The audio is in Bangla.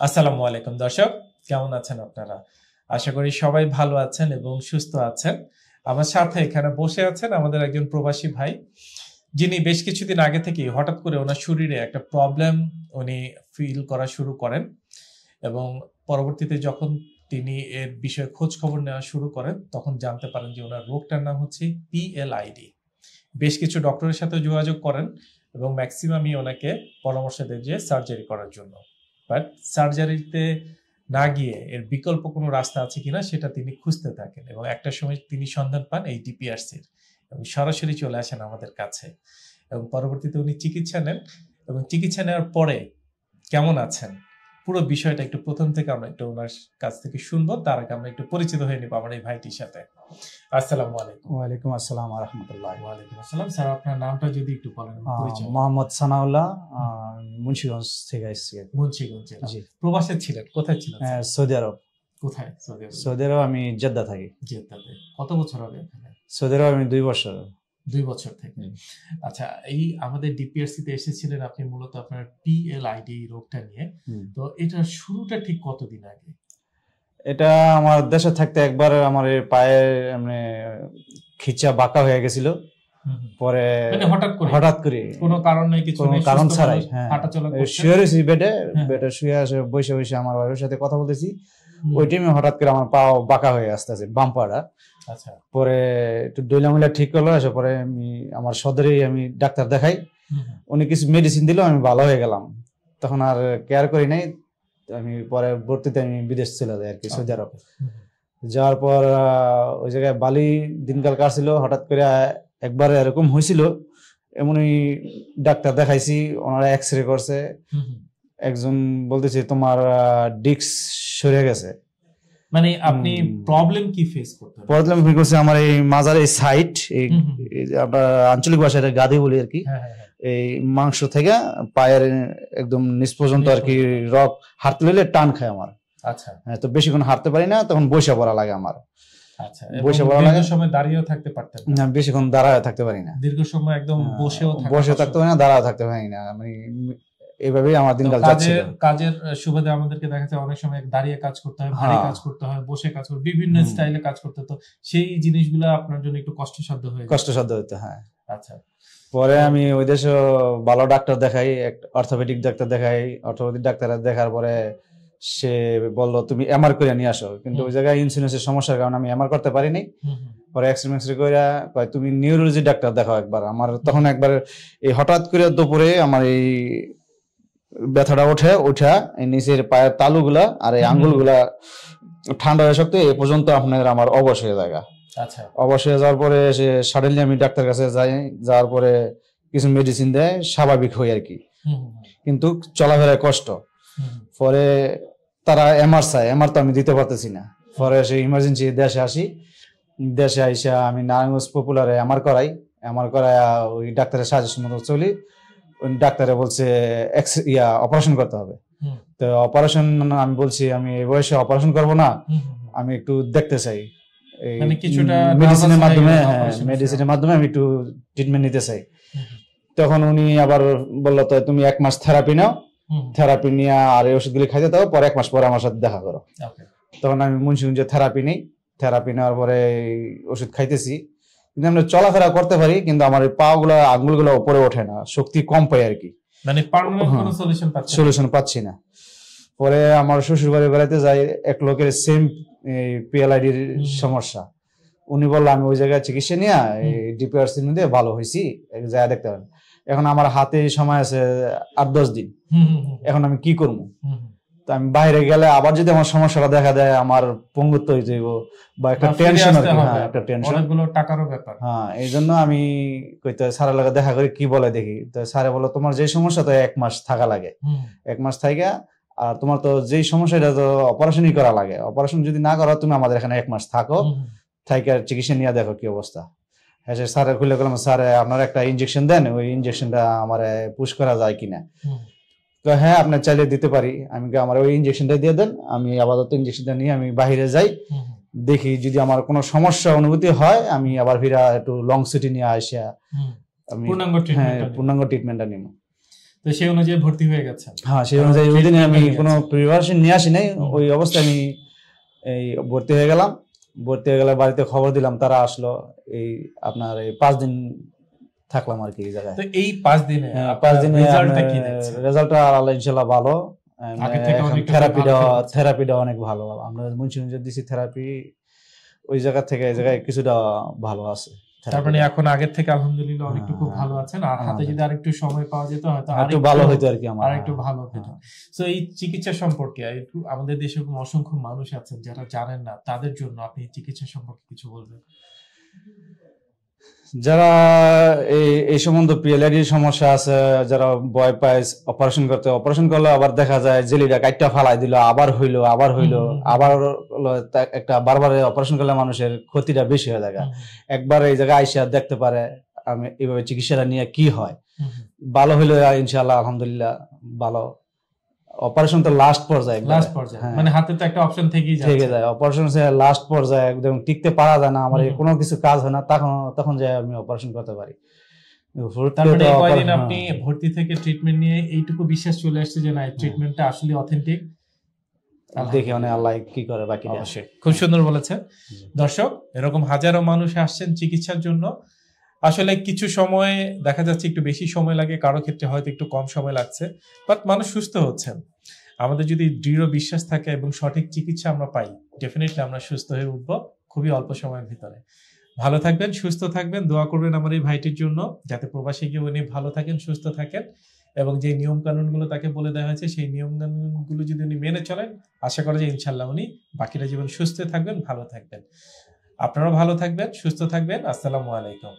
আসসালামু আলাইকুম দর্শক, কেমন আছেন আপনারা? আশা করি সবাই ভালো আছেন এবং সুস্থ আছেন। আমার সাথে এখানে বসে আছেন আমাদের একজন প্রবাসী ভাই, যিনি বেশ কিছুদিন আগে থেকেই হঠাৎ করে ওনার শরীরে একটা প্রবলেম উনি ফিল করা শুরু করেন এবং পরবর্তীতে যখন তিনি এর বিষয়ে খোঁজ খবর নেওয়া শুরু করেন, তখন জানতে পারেন যে ওনার রোগটার নাম হচ্ছে পিএলআইডি বেশ কিছু ডক্টরের সাথে যোগাযোগ করেন এবং ম্যাক্সিমামই ওনাকে পরামর্শ দেন যে সার্জারি করার জন্য। বাট সার্জারিতে না গিয়ে এর বিকল্প কোনো রাস্তা আছে কিনা সেটা তিনি খুঁজতে থাকেন এবং একটা সময় তিনি সন্ধান পান এই ডিপিআরসির এবং সরাসরি চলে আসেন আমাদের কাছে। এবং পরবর্তীতে উনি চিকিৎসা নেন এবং চিকিৎসা নেওয়ার পরে কেমন আছেন? পুরো বিষয়টা একটু প্রথম থেকে আমরা একটু ওনার কাছ থেকে শুনব তার আগে আমরা একটু পরিচিত হয়ে নিবো আমার এই ভাইটির সাথে। আসসালামু আলাইকুম। ওয়ালাইকুম আসসালাম রহমতুল্লাহ। ওয়ালাইকুম আসসালাম। স্যার আপনার নামটা যদি একটু বলেন মোহাম্মদ সানাউল্লাহ মুন্সিগঞ্জ থেকে এসেছি মুন্সিগঞ্জ জি। প্রবাসে ছিলেন কোথায় ছিলেন সৌদি আরব। কোথায়? সৌদি আরবে? সৌদি আরব আমি জেদ্দা থাকি। জেদ্দাতে। কত বছর হবে সৌদি আরব আমি দুই বছর। দুই বছর থেকে। আচ্ছা এই আমাদের ডিপিআরসি তে এসেছিলেন আপনি মূলত আপনার পিএলআইডি রোগটা নিয়ে। তো এটার শুরুটা ঠিক কতদিন আগে? এটা আমার দেশে থাকতে একবার আমার এই পায়ে মানে খিচা বাঁকা হয়ে গেছিল। পরে মানে হঠাৎ করে? হঠাৎ করে। কোনো কারণ নেই কিছু কোনো নেই কারণ ছাড়াই, হ্যাঁ। শুয়ে রয়েছি বেডে হ্যাঁ। বেডে শুয়ে আসে বসে বসে আমার ওয়াইফের সাথে কথা বলতেছি। ওই টাইমে হঠাৎ করে আমার পা বাঁকা হয়ে আসতেছে বাম পাটা আচ্ছা। পরে একটু ডইলা মিলা ঠিক করল এসে পরে আমি আমার সদরেই আমি ডাক্তার দেখাই। উনি কিছু মেডিসিন দিল আমি ভালো হয়ে গেলাম। তখন আর কেয়ার করি নাই। আমি পরে ভর্তিতে আমি বিদেশ চলে যাই আর কি সৌদি আরব। যাওয়ার পর ওই জায়গায় বালি দিনকাল কাটছিল হঠাৎ করে একবার এরকম হয়েছিল এমনই ডাক্তার দেখাইছি ওনারা এক্স রে করছে। একজন বলতেছে তোমার ডিক্স সরে গেছে। মানে আপনি প্রবলেম কি ফেস করতে প্রবলেম কি করছে আমার এই মাজার এই সাইড এই আমরা আঞ্চলিক ভাষায় এটা গাদি বলি আর কি। হ্যাঁ হ্যাঁ হ্যাঁ। এই মাংস থেকে পায়ের একদম নিচ পর্যন্ত আর কি রক হাঁটতে গেলে টান খায় আমার। আচ্ছা। হ্যাঁ, তো বেশিক্ষণ হাঁটতে পারি না তখন বসে পড়া লাগে আমার। আচ্ছা বসে পড়া লাগে? সময় দাঁড়িয়েও থাকতে পারতেন না। না, বেশিক্ষণ দাঁড়ায় থাকতে পারি না। দীর্ঘ সময় একদম বসেও বসে থাকতে পারি না দাঁড়ায় থাকতে পারি না। আমি এইভাবেই আমার দিনকাল যাচ্ছিল। কাজের সুবাদে আমাদেরকে দেখা যায় অনেক সময় দাঁড়িয়ে কাজ করতে হয় ভারী হ্যাঁ। কাজ করতে হয় বসে কাজ করতে বিভিন্ন। স্টাইলে কাজ করতে তো সেই জিনিসগুলো আপনার জন্য একটু কষ্টসাধ্য হয়ে কষ্টসাধ্য হতে হ্যাঁ। আচ্ছা। পরে আমি ওই দেশে ভালো ডাক্তার দেখাই অর্থোপেডিক ডাক্তার দেখাই অর্থোপেডিক ডাক্তার দেখার পরে সে বলল তুমি এমআর করে নিয়ে আসো। কিন্তু ওই জায়গায় ইন্স্যুরেন্সের সমস্যার কারণে আমি এমআর করতে পারিনি। পরে এক্সরে মেক্সরে করে কয় তুমি নিউরোলজি ডাক্তার দেখাও একবার। আমার তখন একবার এই হঠাৎ করে দুপুরে আমার এই ব্যথাটা ওঠে ওঠা নিচের পায়ের তালুগুলা আর এই আঙ্গুলগুলা ঠান্ডা হয়ে শক্ত এই পর্যন্ত আপনার আমার অবশ হয়ে জায়গা আচ্ছা। অবশ হয়ে যাওয়ার পরে সে সাডেনলি আমি ডাক্তার কাছে যাই যাওয়ার পরে কিছু মেডিসিন দেয় স্বাভাবিক হই আর কি কিন্তু চলাফেরায় কষ্ট। পরে তারা এমআর চায় এমআর তো আমি দিতে পারতেছি না। পরে সে ইমার্জেন্সি দেশে আসি দেশে আইসা আমি নারায়ণগঞ্জ পপুলারে এমআর করাই। এমআর করাই ওই ডাক্তারের সাজেশন মতো চলি। ডাক্তারে বলছে ইয়া অপারেশন করতে হবে। তো অপারেশন আমি বলছি আমি এই বয়সে অপারেশন করব না। আমি একটু দেখতে চাই। মানে কিছুটা মেডিসিনের মাধ্যমে গেলেন হ্যাঁ মেডিসিনের মাধ্যমে আমি একটু ট্রিটমেন্ট নিতে চাই। তখন উনি আবার বলল তো তুমি এক মাস থেরাপি নাও থেরাপি নিয়ে আর এই ওষুধগুলি খাইতে দাও পরে এক মাস পরে আমার সাথে দেখা করো। তখন আমি মুন্সিগঞ্জে থেরাপি নেই। থেরাপি নেওয়ার পরে ওষুধ খাইতেছি। কিন্তু আমরা চলাফেরা করতে পারি কিন্তু আমার পা গুলা আঙ্গুলগুলো উপরে ওঠে না। শক্তি কম পাই আর কি। মানে হ্যাঁ। সলিউশন? সলিউশন পাচ্ছি না। পরে আমার শ্বশুর বাড়ি বেড়াতে যাই এক লোকের সেম পিএলআইডির। সমস্যা। উনি বলল আমি ওই জায়গায় চিকিৎসা নিয়ে এই ডিপিআরসির মধ্যে ভালো হয়েছি এক জায়গায় দেখতে পারেন। এখন আমার হাতে সময় আছে আট দশ দিন। এখন আমি কি করব। তো আমি বাইরে গেলে আবার যদি আমার সমস্যাটা দেখা দেয় আমার পঙ্গুত্ব হয়ে যাইব বা একটা টেনশন আসতে হবে। একটা টেনশন অনেকগুলো টাকারও ব্যাপার। হ্যাঁ এই জন্য আমি কইতে স্যারের লাগে দেখা করি কি বলে দেখি। তো স্যারে বলো তোমার যে সমস্যা তো এক মাস থাকা লাগে। এক মাস থাকা আর তোমার তো যেই সমস্যা এটা তো অপারেশনই করা লাগে। অপারেশন যদি না করো তুমি আমাদের এখানে এক মাস থাকো। থাইকার চিকিৎসা নিয়ে দেখো কি অবস্থা। হ্যাঁ স্যারের খুলে গেলাম স্যার আপনার একটা ইনজেকশন দেন। ওই ইনজেকশনটা আমার পুশ করা যায় কিনা? হ্যাঁ আপনার চাইলে দিতে পারি। আমি আমার ওই ইনজেকশনটা দিয়ে দেন। আমি আপাতত ইনজেকশনটা নিয়ে আমি বাইরে যাই। দেখি যদি আমার কোনো সমস্যা অনুভূতি হয় আমি আবার ফিরা একটু লং সিটি নিয়ে আসা হুম। আমি পূর্ণাঙ্গ হ্যাঁ ট্রিটমেন্ট পূর্ণাঙ্গ ট্রিটমেন্টটা নিব। তো সেই অনুযায়ী ভর্তি হয়ে গেছে। হ্যাঁ সেই অনুযায়ী ওই দিনে আমি কোনো প্রিপারেশন নিয়ে আসি নাই। ওই অবস্থায় আমি এই ভর্তি হয়ে গেলাম। ভর্তি হয়ে গেলে বাড়িতে খবর দিলাম তারা আসলো। এই আপনার এই পাঁচ দিন থাকলাম আর কি এই জায়গায়। তো এই পাঁচ দিনে হ্যাঁ, পাঁচ দিনে রেজাল্টটা আল্লাহ ইনশাল্লাহ ভালো। থেরাপিটা থেরাপিটা অনেক ভালো। আমরা মুন্সিগঞ্জে দিছি থেরাপি ওই জায়গা থেকে এই জায়গায় কিছুটা ভালো আছে। তার মানে এখন আগের থেকে আলহামদুলিল্লাহ অনেকটু খুব হ্যাঁ, ভালো আছেন। আর হাতে যদি আরেকটু সময় পাওয়া যেত হয়তো আর একটু ভালো হইতো আর কি আমার। আর একটু ভালো হতো হ্যাঁ। তো এই চিকিৎসা সম্পর্কে একটু আমাদের দেশে অসংখ্য মানুষ আছেন যারা জানেন না তাদের জন্য আপনি চিকিৎসা সম্পর্কে কিছু বলবেন? যারা এই এই সম্বন্ধ পিএলআইডির সমস্যা আছে যারা ভয় পায় অপারেশন করতে অপারেশন করলে আবার দেখা যায় জেলিটা কাইটটা ফালাই দিল আবার হইল আবার হইল। আবার একটা বারবার অপারেশন করলে মানুষের ক্ষতিটা বেশি হয়ে যায় একবার এই জায়গায় আইসা দেখতে পারে আমি এইভাবে চিকিৎসাটা নিয়ে কি হয়। ভালো হইল ইনশাআল্লাহ আলহামদুলিল্লাহ ভালো অপারেশন তো লাস্ট পর্যায়ে লাস্ট পর্যায়ে। হ্যাঁ। মানে হাতে তো একটা অপশন থেকেই থেকে যায়। অপারেশন সে লাস্ট পর্যায়ে একদম টিকতে পারা যায় না আমার কোনো কিছু কাজ হয় না তখন তখন যে আমি অপারেশন করতে পারি। মানে আপনি ভর্তি থেকে ট্রিটমেন্ট নিয়ে এইটুকু বিশ্বাস চলে আসছে যে না ট্রিটমেন্টটা আসলে অথেন্টিক হ্যাঁ, দেখি মানে আল্লাহ কি করে বাকি অবশ্যই। খুব সুন্দর বলেছেন। দর্শক এরকম হাজারো মানুষ আসছেন চিকিৎসার জন্য। আসলে কিছু সময় দেখা যাচ্ছে একটু বেশি সময় লাগে, কারও ক্ষেত্রে হয়তো একটু কম সময় লাগছে, বাট মানুষ সুস্থ হচ্ছেন। আমাদের যদি দৃঢ় বিশ্বাস থাকে এবং সঠিক চিকিৎসা আমরা পাই ডেফিনেটলি আমরা সুস্থ হয়ে উঠব খুবই অল্প সময়ের ভিতরে। ভালো থাকবেন, সুস্থ থাকবেন, দোয়া করবেন আমার এই ভাইটির জন্য, যাতে প্রবাসী গিয়ে উনি ভালো থাকেন, সুস্থ থাকেন এবং যে নিয়ম কানুনগুলো তাকে বলে দেওয়া হয়েছে, সেই নিয়ম কানুনগুলো যদি উনি মেনে চলেন, আশা করা যায় ইনশাল্লাহ উনি বাকিটা জীবন সুস্থ থাকবেন, ভালো থাকবেন। আপনারাও ভালো থাকবেন, সুস্থ থাকবেন, আসসালামু আলাইকুম।